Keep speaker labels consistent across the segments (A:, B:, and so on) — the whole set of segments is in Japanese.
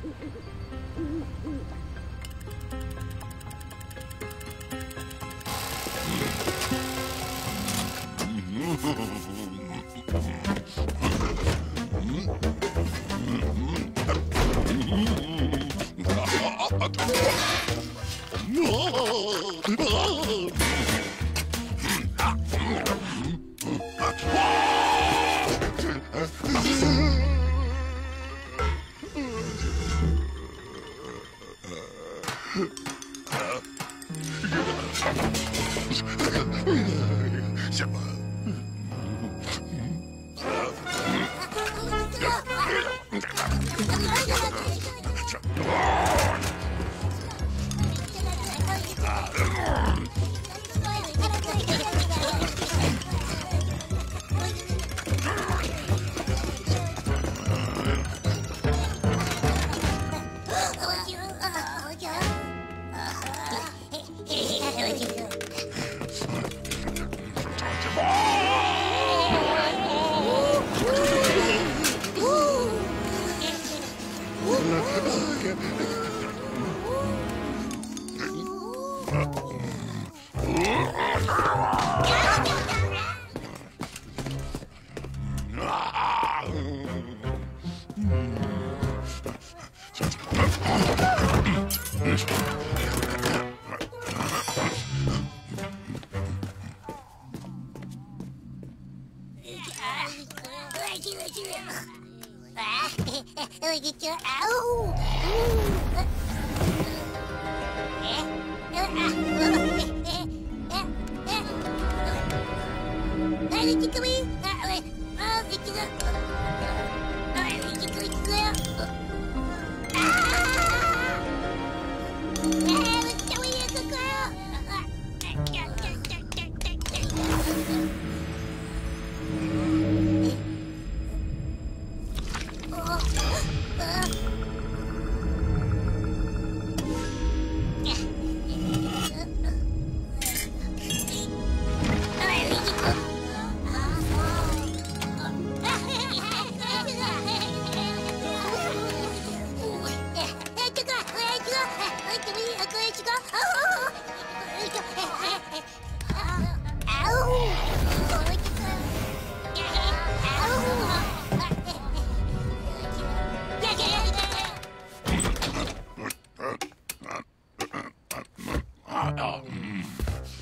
A: Ah!
B: 什么
A: Oh! Did you come in?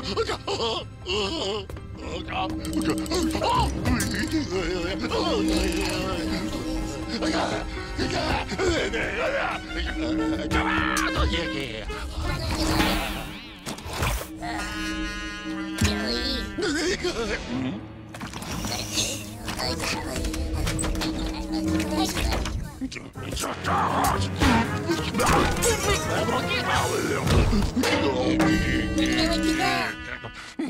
B: 어디가
A: 요?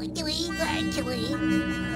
A: What do we, what do we?